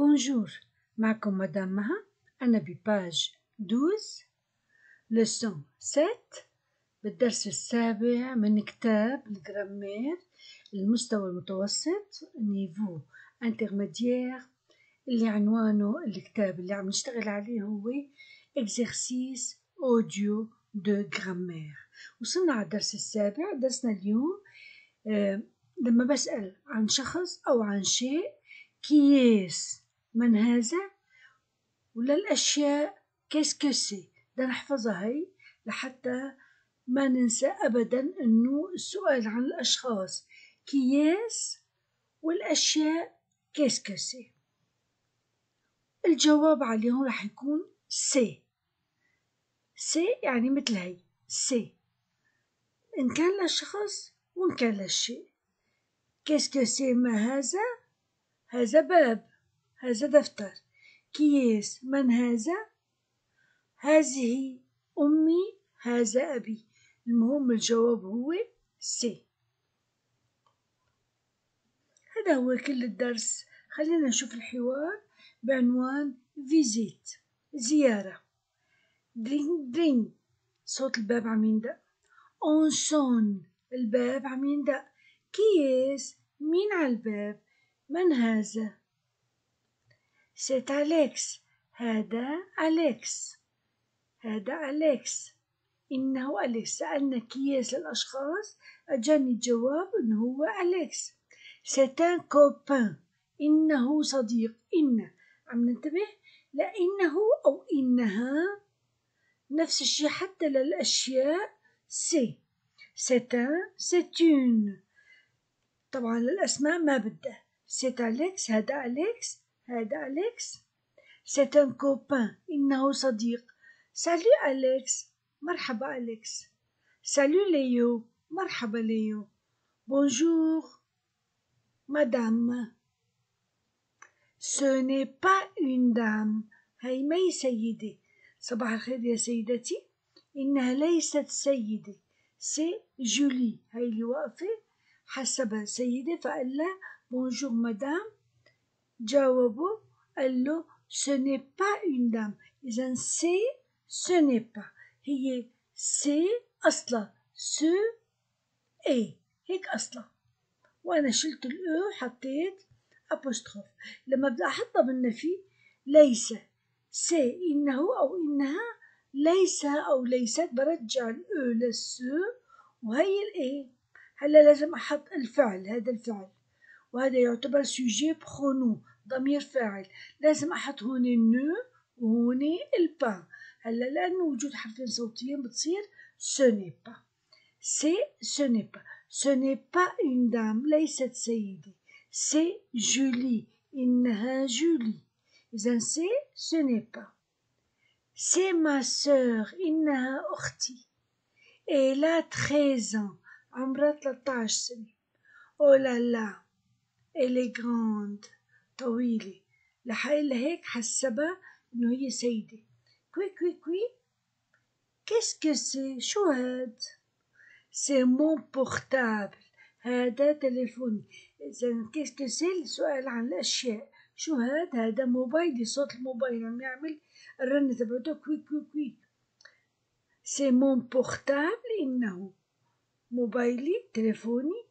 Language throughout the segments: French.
بونجور معكم مدام مها أنا بباج دوز لسون ست بالدرس السابع من كتاب الجرامير المستوى المتوسط نيفو انترميديير اللي عنوانه الكتاب اللي عم نشتغل عليه هو اكزرسيس اوديو دو جرامير وصلنا على الدرس السابع درسنا اليوم آه لما بسأل عن شخص أو عن شيء كيس من هذا؟ ولا الأشياء كيس سي بدنا نحفظها هي لحتى ما ننسى أبدا إنه السؤال عن الأشخاص. كيس والأشياء كيس سي الجواب عليهم راح يكون سي سي يعني مثل هي. سي إن كان للشخص وإن كان للشيء كيسكو سي ما هذا؟ هذا باب. هذا دفتر. كيس. من هذا؟ هذه أمي هذا أبي. المهم الجواب هو سي. هذا هو كل الدرس. خلينا نشوف الحوار بعنوان فيزيت. زيارة. درين درين. صوت الباب عم يندق أونسون. الباب عم يندق كيس. مين على الباب؟ من هذا؟ سيت أليكس هذا أليكس هذا أليكس إنه أليكس سألنا كيس للأشخاص. أجاني الجواب إنه هو أليكس سيت ان كوبان إنه صديق. إن. عم ننتبه؟ لإنه أو إنها. نفس الشيء حتى للأشياء. سي سيت ان سيتون طبعا الأسماء ما بدها. سيت أليكس هذا أليكس هذا أليكس سيت ان كوبان إنه صديق سالو أليكس مرحبا أليكس سالو ليو مرحبا ليو بونجور مدام Ce n'est pas une dame هي مي سيدة صباح الخير يا سيدتي إنها ليست سيدة سي جولي هي اللي واقفة حسبها سيدة فقال لها بونجور مدام جاوبه قال له ce n'est pas une إذا سي ce n'est هي سي أصلا سو اي هيك أصلا وأنا شلت الأو وحطيت أبوستروف لما بدي أحطها بالنفي ليس سي إنه أو إنها ليس أو ليست برجع الأو للسو وهي الإي هلا لازم أحط الفعل هذا الفعل وهذا يعتبر سوجي برونو ضمير فاعل لازم أحط هون النو وهون البا هلا لأنه وجود حرفين صوتيين بتصير ce n'est pas سي ce n'est pas ce n'est pas une dame ليست سيدة سي جولي إنها جولي إذا سي ce n'est pas سي ما سور إنها أختي elle a 13 ans عمرها 13 سنة oh là là elle est grande طويلة لحقلها هيك حسبها إنه هي سيدة. كوي كوي كوي. كيسكو سي شو هاد؟ سي مون بورتابل هذا تليفوني. إذا كيسكو سي السؤال عن الأشياء. شو هاد؟ هذا موبايلي صوت الموبايل عم يعمل الرنة تبعته. كوي كوي كوي. سي مون بورتابل إنه موبايلي. تليفوني.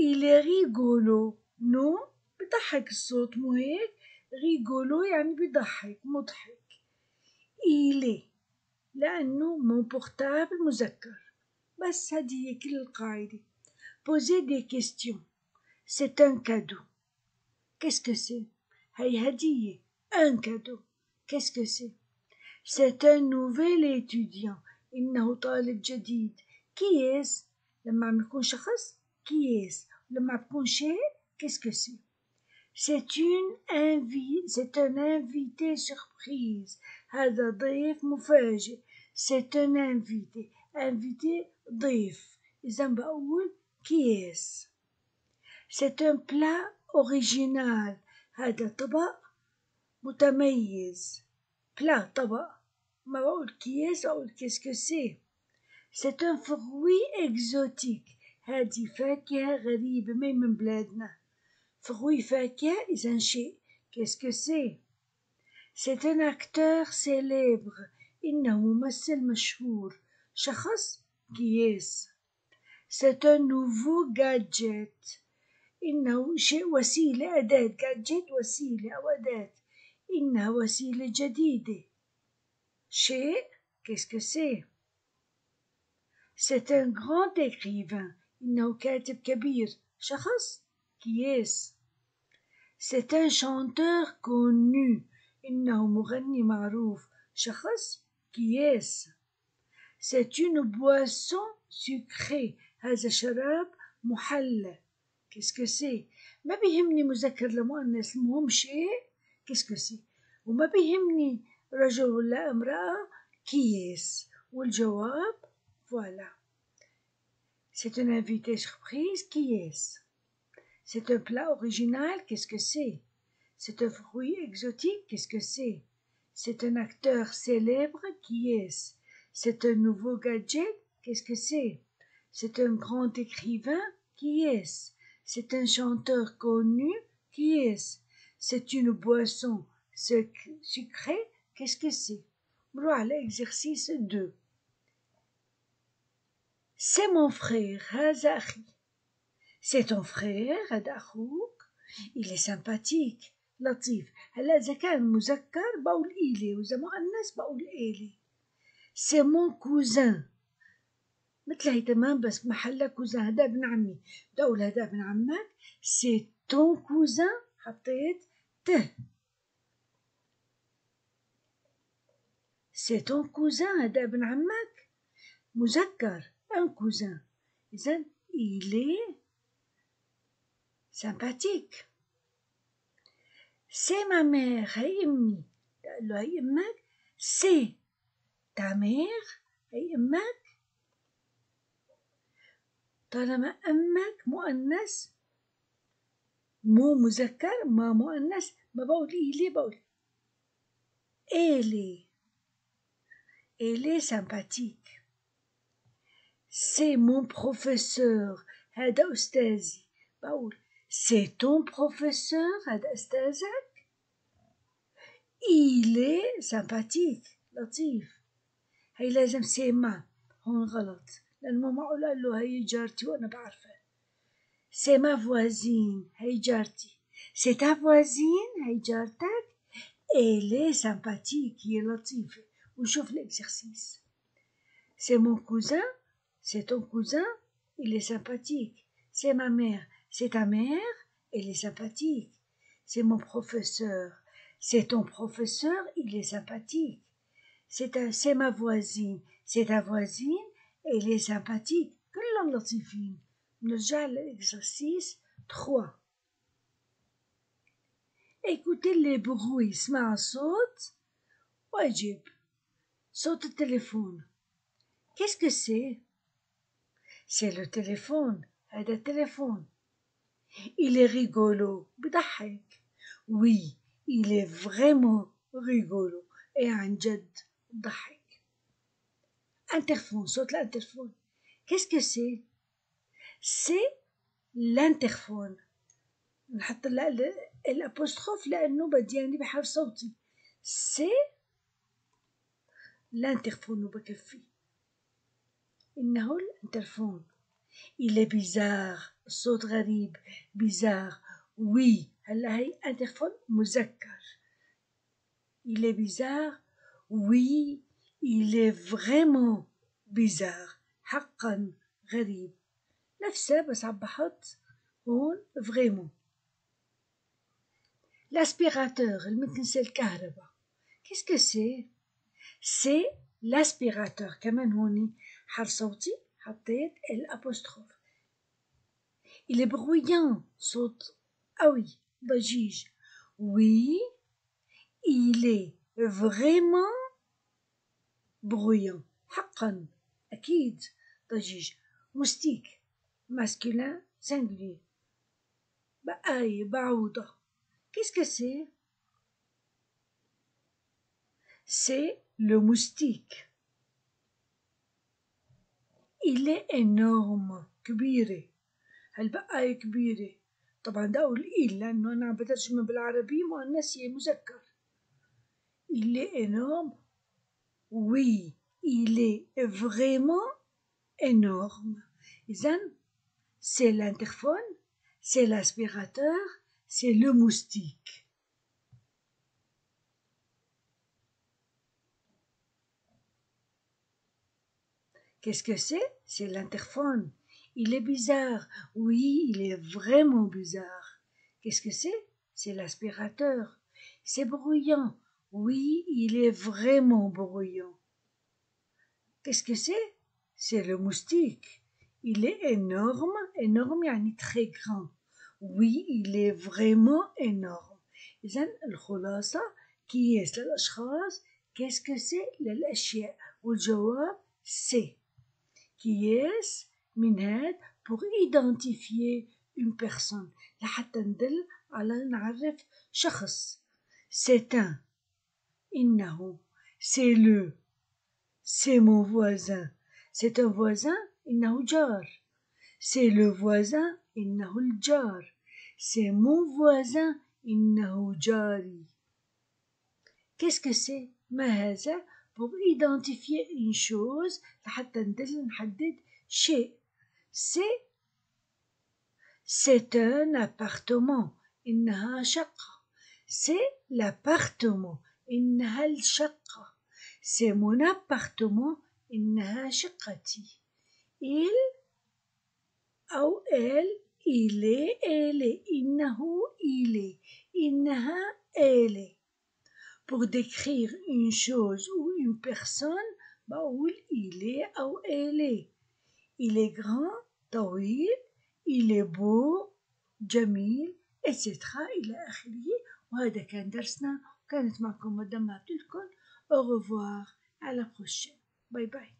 إلي ريغولو نو بضحك الصوت مو هيك ريغولو يعني بضحك مضحك إلي لأنه مون بورتابل مذكر بس هذه هي كل القاعدة poser des questions c'est un cadeau qu'est-ce que c'est هي هدية un cadeau qu'est-ce que c'est c'est un nouvel étudiant إنه طالب جديد كيس لما عم يكون شخص كيس لما عم يكون شيء qu'est-ce que c'est c'est une invi c'est un invité surprise هذا ضيف مفاجئ c'est un invité invité ضيف إذا بقول كيس c'est un plat original هذا طبق متميز بلا طبق ما بقول كيس أقول كيسكو سي c'est un fruit exotique هذه فاكهة غريبة ما من بلادنا فروي فاكهة إذا شيء qu'est-ce que c'est C'est un acteur célèbre إنه ممثل مشهور شخص قياس C'est un nouveau gadget إنه شيء وسيلة أداة gadget وسيلة أو أداة إنها وسيلة جديدة شيء qu'est-ce que c'est C'est un grand écrivain إنه كاتب كبير شخص قياس C'est un chanteur connu إنه مغني معروف شخص قياس C'est une boisson sucrée هذا شراب محلى qu'est-ce que c'est ما بيهمني مذكر لمؤنث المهم شيء qu'est-ce que c'est وما بيهمني رجل ولا امرأة قياس والجواب voilà c'est une invitée surprise qui est C'est un plat original, qu'est-ce que c'est? C'est un fruit exotique, qu'est-ce que c'est? C'est un acteur célèbre, qui est-ce? C'est un nouveau gadget, qu'est-ce que c'est? C'est un grand écrivain, qui est-ce? C'est un chanteur connu, qui est-ce? C'est une boisson sucrée, qu'est-ce que c'est? Voilà l'exercice 2. C'est mon frère, Hazari. سي ton frère, هذا أخوك إلي سامباتيك لطيف هلا إذا كان مذكر بقول إلي وإذا مؤنث بقول إلي سي مون كوزان مثل هي تمام بس محلها كوزان هذا ابن عمي بتقول هذا ابن عمك سي تون كوزان حطيت ته سي تون كوزان هذا ابن عمك مذكر ان كوزان اذا إلي sympathique c'est ma mère هي أمي قال له هي أمك c'est ta mère هي أمك طالما أمك مؤنث مو مذكر ما مؤنث ما بقول إيلي بقول إيلي إيلي sympathique c'est mon professeur هذا أستاذي بقول c'est ton professeur هذا أستاذك il est sympathique لطيف هي لازم سيما هون غلط لأن ما معقول قال له هي جارتي وأنا بعرفها سي ما فوازين هي جارتي سي تا فوازين هي جارتك إلي سامباتيك هي لطيفة ونشوف الإكزرسيس سي مون كوزان سي تون كوزان إلي سامباتيك سي ما مير سي تا مير إلي سامباتيك سي مون بروفيسور سي تون بروفيسور إلي سامباتيك سي ما voisine سي تا voisine elle est sympathique كلهم لطيفين نرجع للإكسرسيس 3 écoutez les bruits اسمع الصوت واجب صوت التليفون qu'est-ce que c'est c'est le téléphone هذا التليفون il est rigolo بضحك oui il est vraiment rigolo et عن جد ضحك interphone صوت الانترفون qu'est-ce que c'est c'est l'interphone نحط الابوستروف لانه بدياني بحرف صوتي سي الانترفون وبكفي انه الانترفون il est bizarre الصوت غريب bizarre oui هلا هي انترفون مذكر il est bizarre oui il est vraiment bizarre حقا غريب نفسه بس عم بحط هون vraiment l'aspirateur المكنسة الكهرباء qu'est-ce que c'est c'est l'aspirateur كمان هون حرف صوتي حطيت الابوستروف il est bruyant, saute ah Aoui Bajij. Oui, il est vraiment bruyant. Haqqan, akid, Bajij. Moustique, masculin, singulier. Ba'aï, Baouda. Qu'est-ce que c'est? C'est le moustique il est énorme كبيرة هالبقاية كبيرة طبعا ده أقول إيل لأنه أنا بترجمة بالعربي مؤنث مذكر il est énorme oui il est vraiment énorme إذا c'est l'interphone c'est l'aspirateur c'est le moustique Qu'est-ce que c'est c'est l'interphone. Il est bizarre. Oui, il est vraiment bizarre. Qu'est-ce que c'est? C'est l'aspirateur. C'est bruyant. Oui, il est vraiment bruyant. Qu'est-ce que c'est? C'est le moustique. Il est énorme, énorme, il est très grand. Oui, il est vraiment énorme. qui est Qu'est-ce que c'est? C'est والجواب c'est قياس من هاد pour identifier une personne لحتى ندل على نعرف شخص c'est un إنه c'est le c'est mon voisin c'est un voisin إنه جار c'est le voisin إنه الجار c'est mon voisin إنه جاري qu'est-ce que c'est ما هذا pour identifier une chose chez c'est c'est un appartement. C'est l'appartement. C'est mon appartement. Il ou elle il est elle il est pour décrire une chose ou une personne بقول il est أو elle est il est grand طويل il est beau جميل etc إلى آخره وهذا كان درسنا وكانت معكم مدام عبد الكل au revoir à la prochaine باي باي